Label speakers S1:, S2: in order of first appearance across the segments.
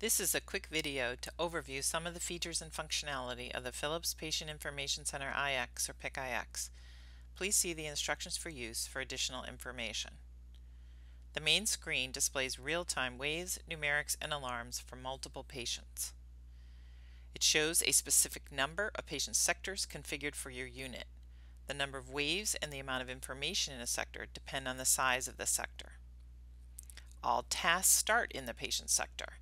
S1: This is a quick video to overview some of the features and functionality of the Philips Patient Information Center iX or PIC-iX. Please see the instructions for use for additional information. The main screen displays real-time waves, numerics, and alarms for multiple patients. It shows a specific number of patient sectors configured for your unit. The number of waves and the amount of information in a sector depend on the size of the sector. All tasks start in the patient sector.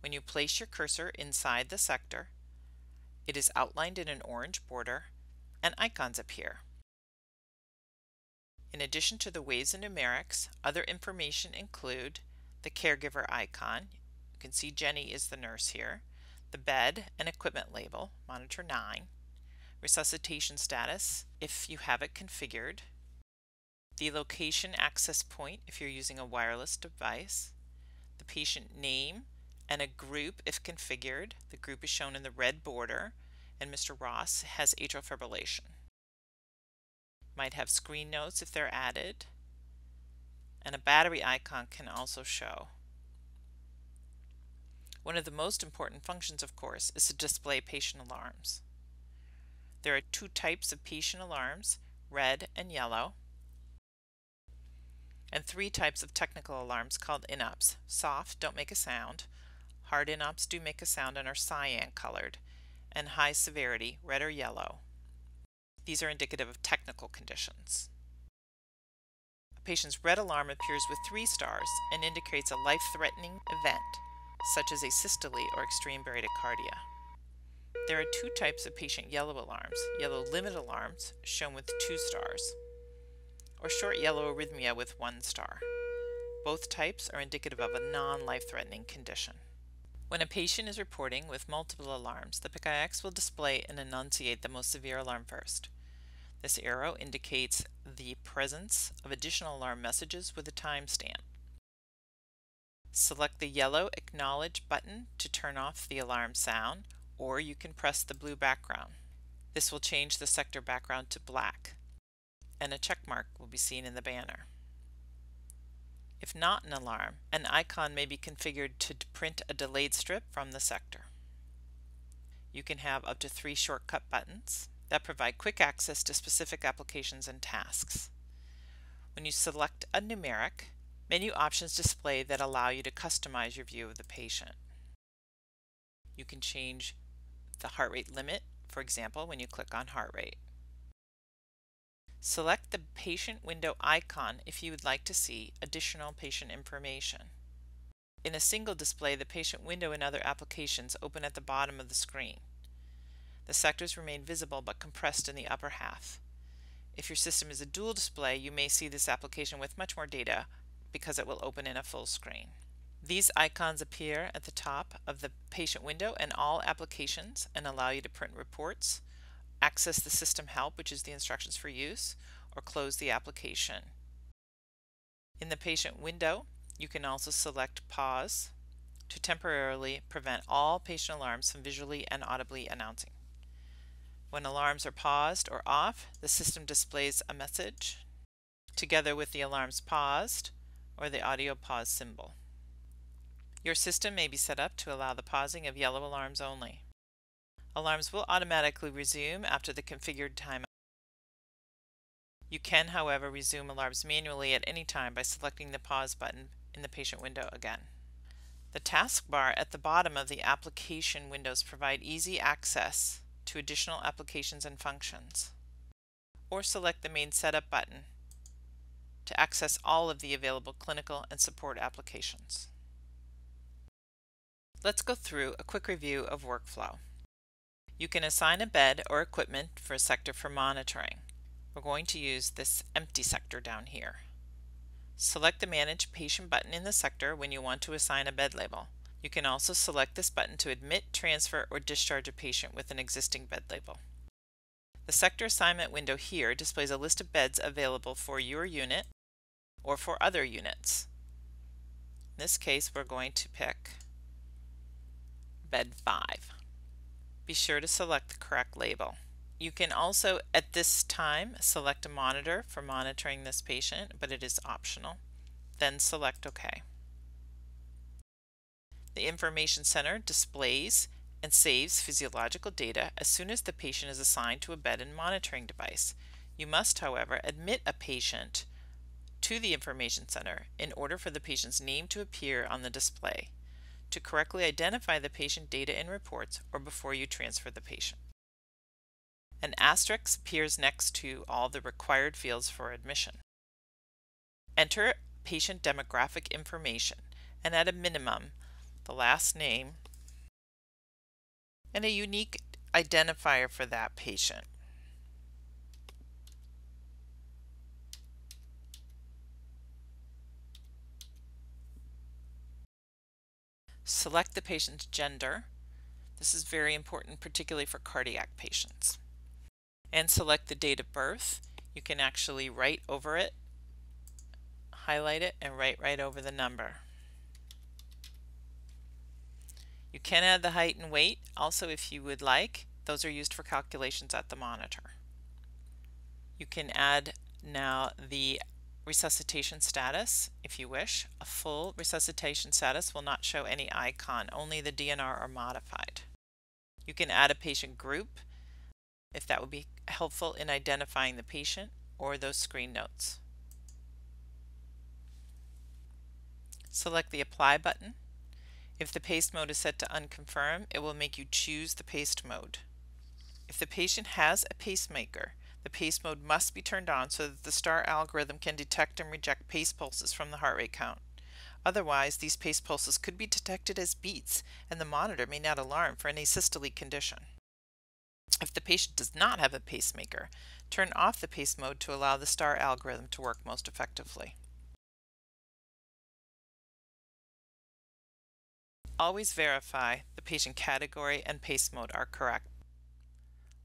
S1: When you place your cursor inside the sector, it is outlined in an orange border and icons appear. In addition to the waves and numerics, other information include the caregiver icon. You can see Jenny is the nurse here. The bed and equipment label, monitor 9. Resuscitation status, if you have it configured. The location access point, if you're using a wireless device. The patient name and a group if configured. The group is shown in the red border and Mr. Ross has atrial fibrillation. Might have screen notes if they're added and a battery icon can also show. One of the most important functions, of course, is to display patient alarms. There are two types of patient alarms, red and yellow, and three types of technical alarms called INOPS. Soft, don't make a sound, Hard INOPS do make a sound and are cyan colored, and high severity, red or yellow. These are indicative of technical conditions. A patient's red alarm appears with three stars and indicates a life-threatening event, such as asystole or extreme bradycardia. There are two types of patient yellow alarms, yellow limit alarms, shown with two stars, or short yellow arrhythmia with one star. Both types are indicative of a non-life-threatening condition. When a patient is reporting with multiple alarms, the PIC-iX will display and enunciate the most severe alarm first. This arrow indicates the presence of additional alarm messages with a timestamp. Select the yellow Acknowledge button to turn off the alarm sound, or you can press the blue background. This will change the sector background to black, and a check mark will be seen in the banner. If not an alarm, an icon may be configured to print a delayed strip from the sector. You can have up to three shortcut buttons that provide quick access to specific applications and tasks. When you select a numeric, menu options display that allow you to customize your view of the patient. You can change the heart rate limit, for example, when you click on heart rate. Select the patient window icon if you would like to see additional patient information. In a single display, the patient window and other applications open at the bottom of the screen. The sectors remain visible but compressed in the upper half. If your system is a dual display, you may see this application with much more data because it will open in a full screen. These icons appear at the top of the patient window and all applications and allow you to print reports, access the system help, which is the instructions for use, or close the application. In the patient window, you can also select pause to temporarily prevent all patient alarms from visually and audibly announcing. When alarms are paused or off, the system displays a message together with the alarms paused or the audio pause symbol. Your system may be set up to allow the pausing of yellow alarms only. Alarms will automatically resume after the configured timeout. You can, however, resume alarms manually at any time by selecting the pause button in the patient window again. The taskbar at the bottom of the application windows provide easy access to additional applications and functions. Or select the main setup button to access all of the available clinical and support applications. Let's go through a quick review of workflow. You can assign a bed or equipment for a sector for monitoring. We're going to use this empty sector down here. Select the Manage Patient button in the sector when you want to assign a bed label. You can also select this button to admit, transfer, or discharge a patient with an existing bed label. The sector assignment window here displays a list of beds available for your unit or for other units. In this case, we're going to pick bed 5 be sure to select the correct label. You can also, at this time, select a monitor for monitoring this patient, but it is optional. Then select OK. The Information Center displays and saves physiological data as soon as the patient is assigned to a bed and monitoring device. You must, however, admit a patient to the Information Center in order for the patient's name to appear on the display, to correctly identify the patient data in reports or before you transfer the patient. An asterisk appears next to all the required fields for admission. Enter patient demographic information and at a minimum the last name and a unique identifier for that patient. Select the patient's gender. This is very important, particularly for cardiac patients. And select the date of birth. You can actually write over it, highlight it, and write right over the number. You can add the height and weight also if you would like. Those are used for calculations at the monitor. You can add now the resuscitation status if you wish. A full resuscitation status will not show any icon, only the DNR are modified. You can add a patient group if that would be helpful in identifying the patient or those screen notes. Select the Apply button if the pace mode is set to unconfirm, it will make you choose the pace mode. If the patient has a pacemaker, the pace mode must be turned on so that the STAR algorithm can detect and reject pace pulses from the heart rate count. Otherwise, these pace pulses could be detected as beats, and the monitor may not alarm for any asystole condition. If the patient does not have a pacemaker, turn off the pace mode to allow the STAR algorithm to work most effectively. Always verify the patient category and pace mode are correct.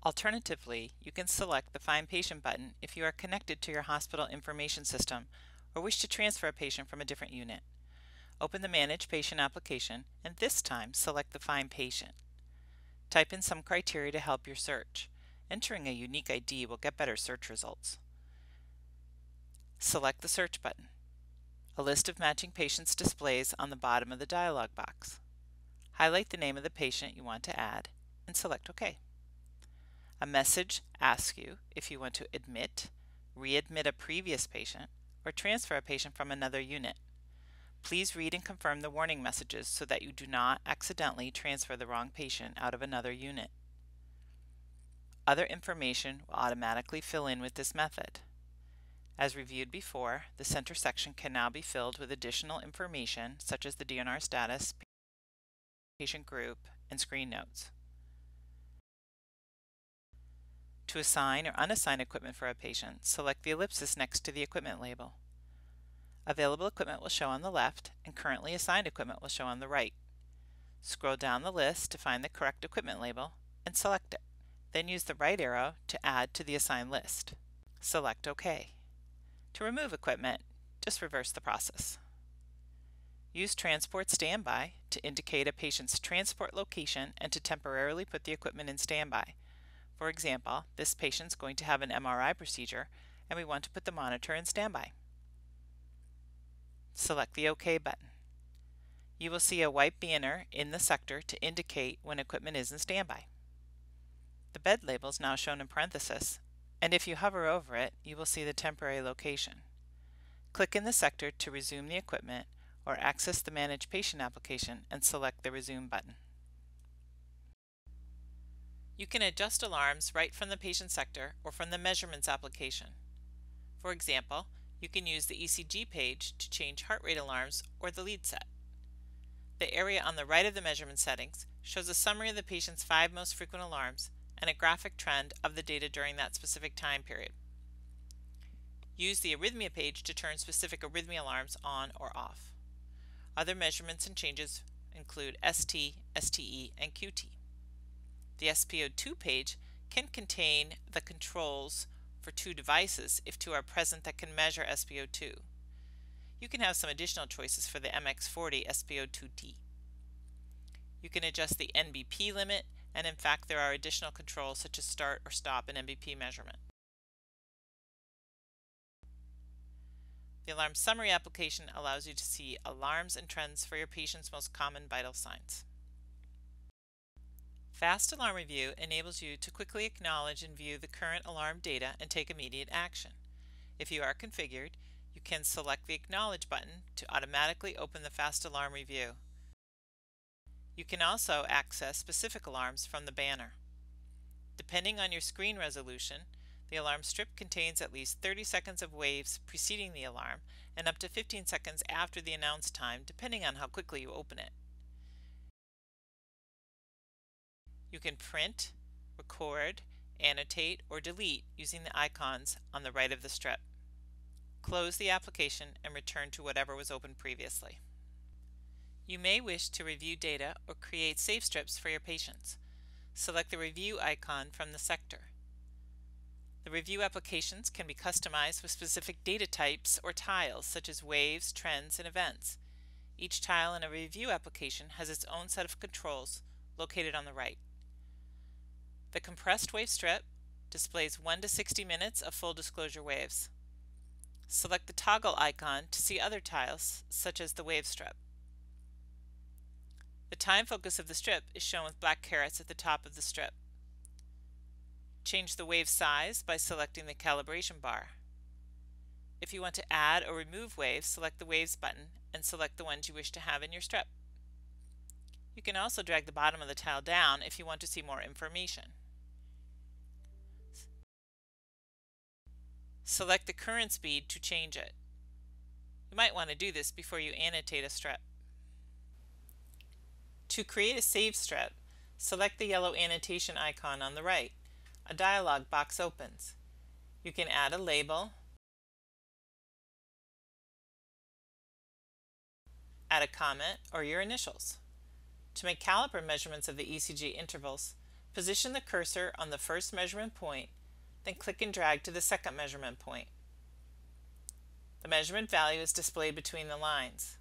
S1: Alternatively, you can select the Find Patient button if you are connected to your hospital information system or wish to transfer a patient from a different unit. Open the Manage Patient application and this time select the Find Patient. Type in some criteria to help your search. Entering a unique ID will get better search results. Select the Search button. A list of matching patients displays on the bottom of the dialog box. Highlight the name of the patient you want to add and select OK. A message asks you if you want to admit, readmit a previous patient, or transfer a patient from another unit. Please read and confirm the warning messages so that you do not accidentally transfer the wrong patient out of another unit. Other information will automatically fill in with this method. As reviewed before, the center section can now be filled with additional information such as the DNR status, patient group, and screen notes. To assign or unassign equipment for a patient, select the ellipsis next to the equipment label. Available equipment will show on the left and currently assigned equipment will show on the right. Scroll down the list to find the correct equipment label and select it. Then use the right arrow to add to the assigned list. Select OK. To remove equipment, just reverse the process. Use Transport Standby to indicate a patient's transport location and to temporarily put the equipment in standby. For example, this patient's going to have an MRI procedure and we want to put the monitor in standby. Select the OK button. You will see a white banner in the sector to indicate when equipment is in standby. The bed label is now shown in parenthesis, and if you hover over it, you will see the temporary location. Click in the sector to resume the equipment or access the Manage Patient application and select the Resume button. You can adjust alarms right from the patient sector or from the Measurements application. For example, you can use the ECG page to change heart rate alarms or the lead set. The area on the right of the measurement settings shows a summary of the patient's five most frequent alarms and a graphic trend of the data during that specific time period. Use the arrhythmia page to turn specific arrhythmia alarms on or off. Other measurements and changes include ST, STE, and QT. The SpO2 page can contain the controls for two devices if two are present that can measure SpO2. You can have some additional choices for the MX40 SpO2D. You can adjust the NBP limit and in fact there are additional controls such as start or stop an NBP measurement. The Alarm Summary application allows you to see alarms and trends for your patient's most common vital signs. Fast Alarm Review enables you to quickly acknowledge and view the current alarm data and take immediate action. If you are configured, you can select the Acknowledge button to automatically open the Fast Alarm Review. You can also access specific alarms from the banner. Depending on your screen resolution, the alarm strip contains at least 30 seconds of waves preceding the alarm and up to 15 seconds after the announced time depending on how quickly you open it. You can print, record, annotate, or delete using the icons on the right of the strip. Close the application and return to whatever was open previously. You may wish to review data or create save strips for your patients. Select the review icon from the sector. The review applications can be customized with specific data types or tiles such as waves, trends, and events. Each tile in a review application has its own set of controls located on the right. The compressed wave strip displays 1 to 60 minutes of full disclosure waves. Select the toggle icon to see other tiles such as the wave strip. The time focus of the strip is shown with black carets at the top of the strip. Change the wave size by selecting the calibration bar. If you want to add or remove waves, select the Waves button and select the ones you wish to have in your strip. You can also drag the bottom of the tile down if you want to see more information. Select the current speed to change it. You might want to do this before you annotate a strip. To create a save strip, select the yellow annotation icon on the right a dialog box opens. You can add a label, add a comment, or your initials. To make caliper measurements of the ECG intervals, position the cursor on the first measurement point, then click and drag to the second measurement point. The measurement value is displayed between the lines.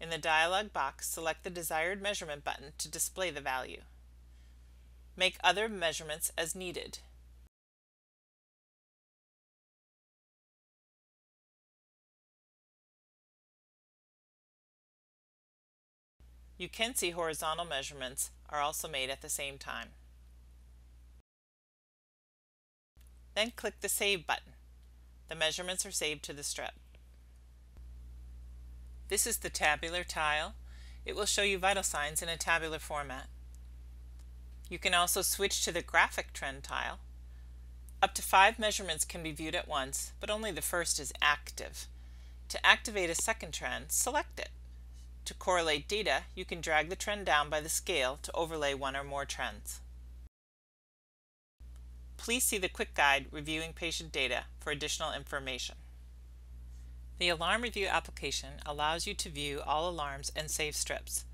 S1: In the dialog box, select the desired measurement button to display the value. Make other measurements as needed. You can see horizontal measurements are also made at the same time. Then click the Save button. The measurements are saved to the strip. This is the tabular tile. It will show you vital signs in a tabular format. You can also switch to the graphic trend tile. Up to five measurements can be viewed at once, but only the first is active. To activate a second trend, select it. To correlate data, you can drag the trend down by the scale to overlay one or more trends. Please see the quick guide reviewing patient data for additional information. The Alarm Review application allows you to view all alarms and save strips.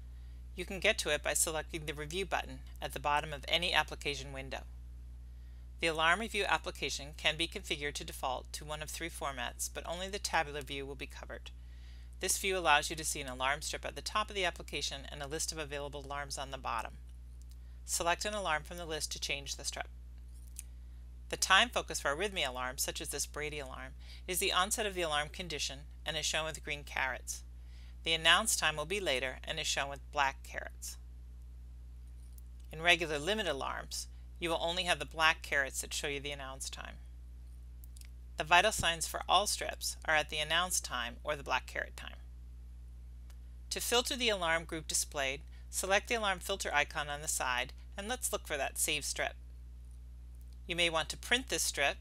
S1: You can get to it by selecting the Review button at the bottom of any application window. The Alarm Review application can be configured to default to one of three formats, but only the tabular view will be covered. This view allows you to see an alarm strip at the top of the application and a list of available alarms on the bottom. Select an alarm from the list to change the strip. The time focus for arrhythmia alarms, such as this Brady alarm, is the onset of the alarm condition and is shown with green carets. The announced time will be later and is shown with black carets. In regular limit alarms, you will only have the black carets that show you the announced time. The vital signs for all strips are at the announced time or the black caret time. To filter the alarm group displayed, select the alarm filter icon on the side and let's look for that save strip. You may want to print this strip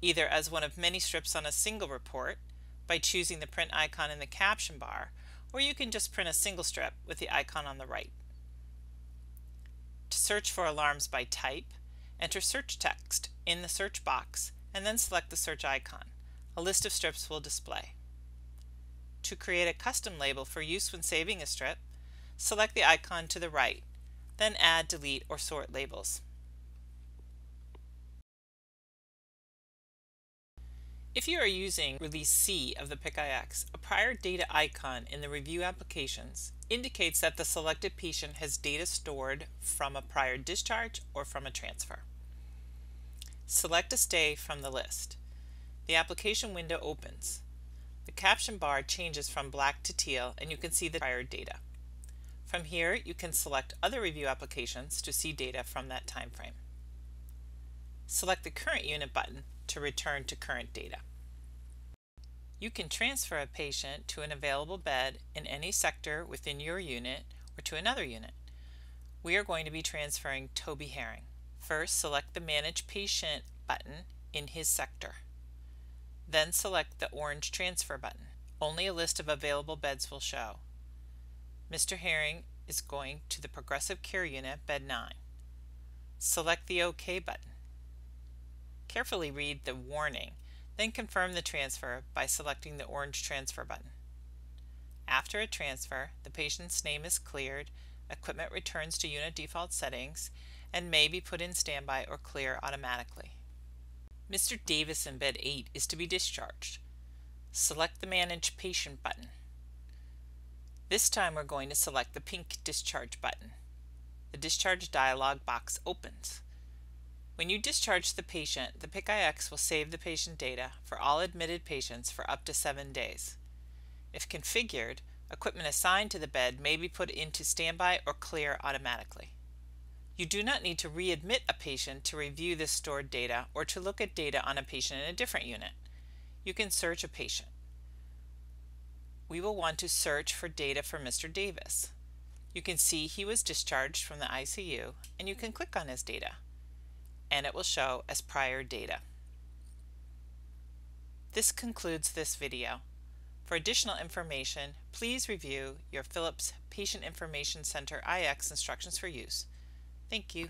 S1: either as one of many strips on a single report by choosing the print icon in the caption bar or you can just print a single strip with the icon on the right. To search for alarms by type, enter search text in the search box and then select the search icon. A list of strips will display. To create a custom label for use when saving a strip, select the icon to the right, then add, delete, or sort labels. If you are using Release C of the PIC-IX, a prior data icon in the review applications indicates that the selected patient has data stored from a prior discharge or from a transfer. Select a stay from the list. The application window opens. The caption bar changes from black to teal and you can see the prior data. From here, you can select other review applications to see data from that time frame. Select the Current Unit button to return to current data. You can transfer a patient to an available bed in any sector within your unit or to another unit. We are going to be transferring Toby Herring. First, select the Manage Patient button in his sector. Then select the orange Transfer button. Only a list of available beds will show. Mr. Herring is going to the Progressive Care Unit, Bed 9. Select the OK button. Carefully read the warning, then confirm the transfer by selecting the orange Transfer button. After a transfer, the patient's name is cleared, equipment returns to unit default settings, and may be put in standby or clear automatically. Mr. Davis in bed 8 is to be discharged. Select the Manage Patient button. This time we're going to select the pink Discharge button. The Discharge dialog box opens. When you discharge the patient, the PIC-IX will save the patient data for all admitted patients for up to 7 days. If configured, equipment assigned to the bed may be put into standby or clear automatically. You do not need to readmit a patient to review this stored data or to look at data on a patient in a different unit. You can search a patient we will want to search for data for Mr. Davis. You can see he was discharged from the ICU and you can click on his data and it will show as prior data. This concludes this video. For additional information, please review your Philips Patient Information Center IX instructions for use. Thank you.